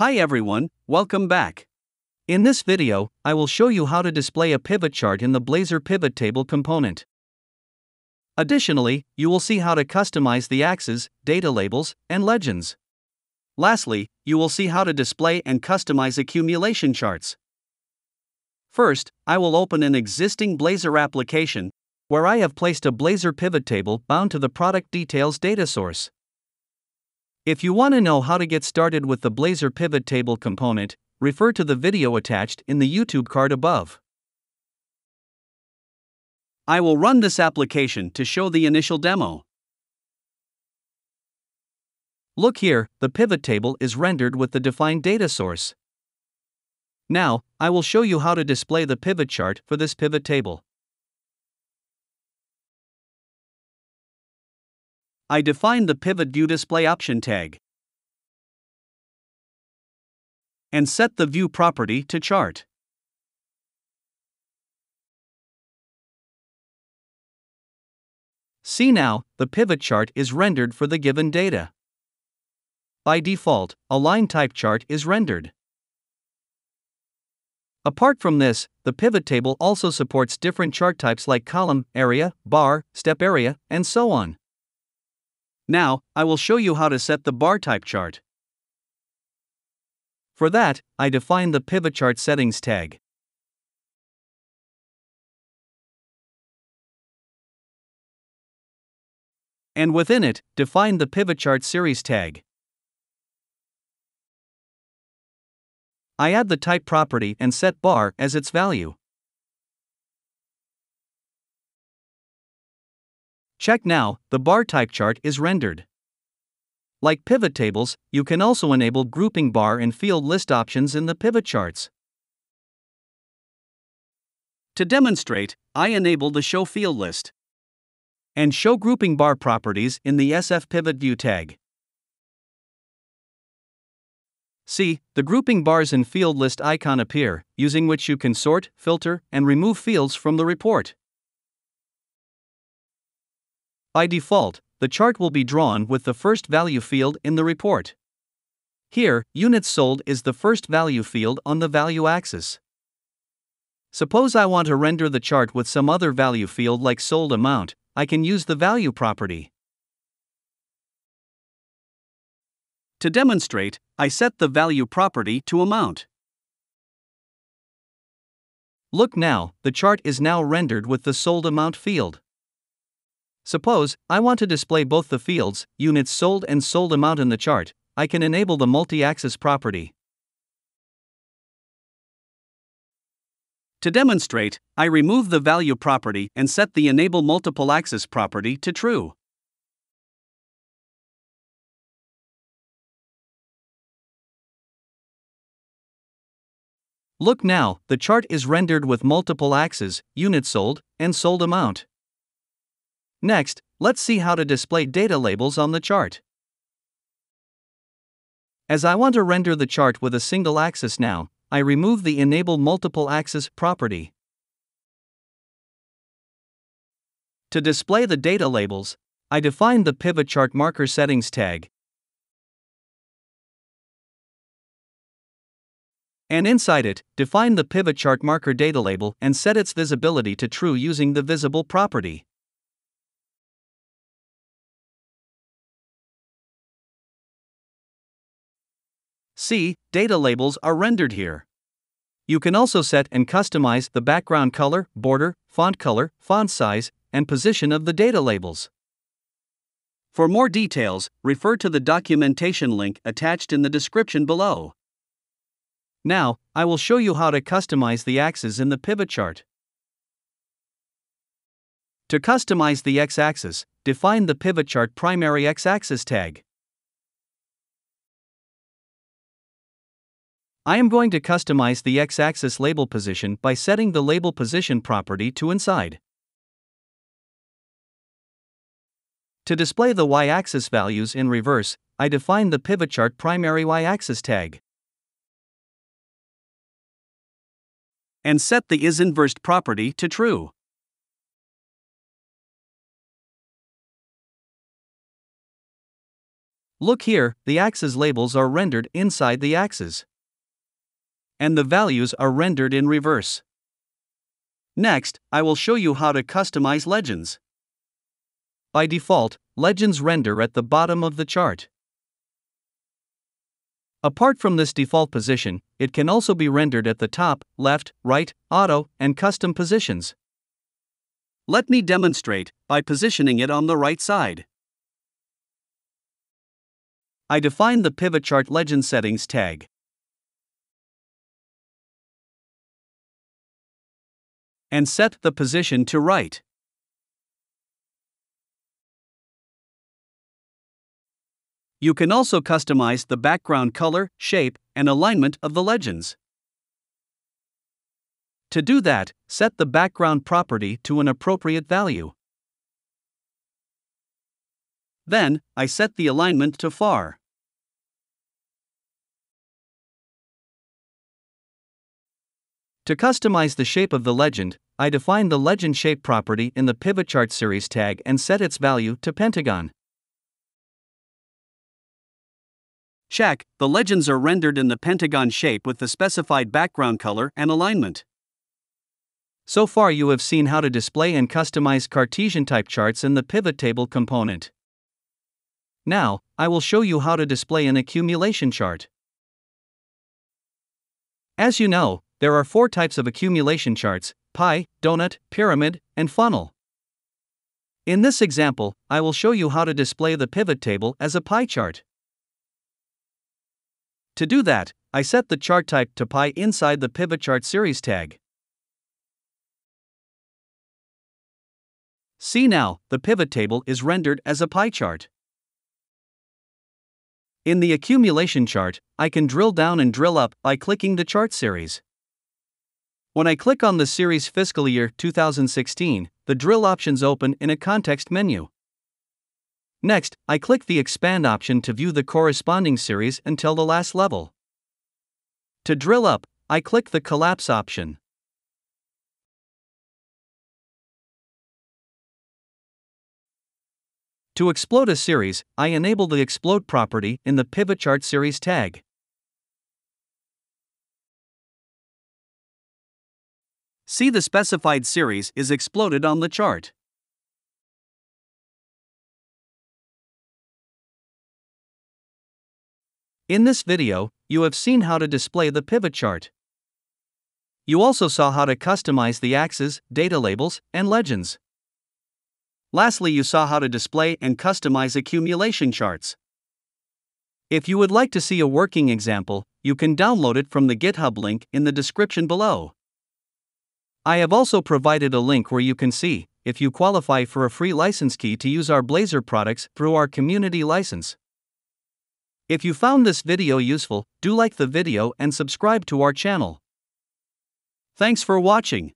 Hi everyone, welcome back. In this video, I will show you how to display a pivot chart in the Blazor pivot table component. Additionally, you will see how to customize the axes, data labels, and legends. Lastly, you will see how to display and customize accumulation charts. First, I will open an existing Blazor application where I have placed a Blazor pivot table bound to the product details data source. If you want to know how to get started with the Blazor pivot table component, refer to the video attached in the YouTube card above. I will run this application to show the initial demo. Look here, the pivot table is rendered with the defined data source. Now, I will show you how to display the pivot chart for this pivot table. I define the pivot view display option tag and set the view property to chart. See now, the pivot chart is rendered for the given data. By default, a line type chart is rendered. Apart from this, the pivot table also supports different chart types like column, area, bar, step area, and so on. Now, I will show you how to set the bar type chart. For that, I define the pivot chart settings tag. And within it, define the pivot chart series tag. I add the type property and set bar as its value. Check now, the bar type chart is rendered. Like pivot tables, you can also enable grouping bar and field list options in the pivot charts. To demonstrate, I enable the Show Field List and Show Grouping Bar properties in the SF Pivot View tag. See, the grouping bars and field list icon appear, using which you can sort, filter, and remove fields from the report. By default, the chart will be drawn with the first value field in the report. Here, units sold is the first value field on the value axis. Suppose I want to render the chart with some other value field like sold amount, I can use the value property. To demonstrate, I set the value property to amount. Look now, the chart is now rendered with the sold amount field. Suppose I want to display both the fields, units sold and sold amount in the chart, I can enable the multi-axis property. To demonstrate, I remove the value property and set the enable multiple axis property to true. Look now, the chart is rendered with multiple axes, units sold, and sold amount. Next, let's see how to display data labels on the chart. As I want to render the chart with a single axis now, I remove the Enable Multiple Axis property. To display the data labels, I define the Pivot Chart Marker Settings tag And inside it, define the pivot chart marker data label and set its visibility to true using the visible property. See, data labels are rendered here. You can also set and customize the background color, border, font color, font size, and position of the data labels. For more details, refer to the documentation link attached in the description below. Now, I will show you how to customize the axes in the pivot chart. To customize the x-axis, define the pivot chart primary x-axis tag. I am going to customize the x-axis label position by setting the label position property to inside. To display the y-axis values in reverse, I define the pivot chart primary y-axis tag. and set the is inversed property to true. Look here, the axes labels are rendered inside the axes. And the values are rendered in reverse. Next, I will show you how to customize legends. By default, legends render at the bottom of the chart. Apart from this default position, it can also be rendered at the top, left, right, auto, and custom positions. Let me demonstrate by positioning it on the right side. I define the pivot chart legend settings tag. And set the position to right. You can also customize the background color, shape, and alignment of the legends. To do that, set the background property to an appropriate value. Then, I set the alignment to far. To customize the shape of the legend, I define the legend shape property in the pivot chart series tag and set its value to pentagon. Check, the legends are rendered in the pentagon shape with the specified background color and alignment. So far you have seen how to display and customize Cartesian type charts in the pivot table component. Now, I will show you how to display an accumulation chart. As you know, there are four types of accumulation charts pie, donut, pyramid, and funnel. In this example, I will show you how to display the pivot table as a pie chart. To do that, I set the chart type to pie inside the pivot chart series tag. See now, the pivot table is rendered as a pie chart. In the accumulation chart, I can drill down and drill up by clicking the chart series. When I click on the series fiscal year 2016, the drill options open in a context menu. Next, I click the expand option to view the corresponding series until the last level. To drill up, I click the collapse option. To explode a series, I enable the explode property in the pivot chart series tag. See the specified series is exploded on the chart. In this video, you have seen how to display the pivot chart. You also saw how to customize the axes, data labels, and legends. Lastly, you saw how to display and customize accumulation charts. If you would like to see a working example, you can download it from the GitHub link in the description below. I have also provided a link where you can see if you qualify for a free license key to use our Blazor products through our community license. If you found this video useful, do like the video and subscribe to our channel. Thanks for watching.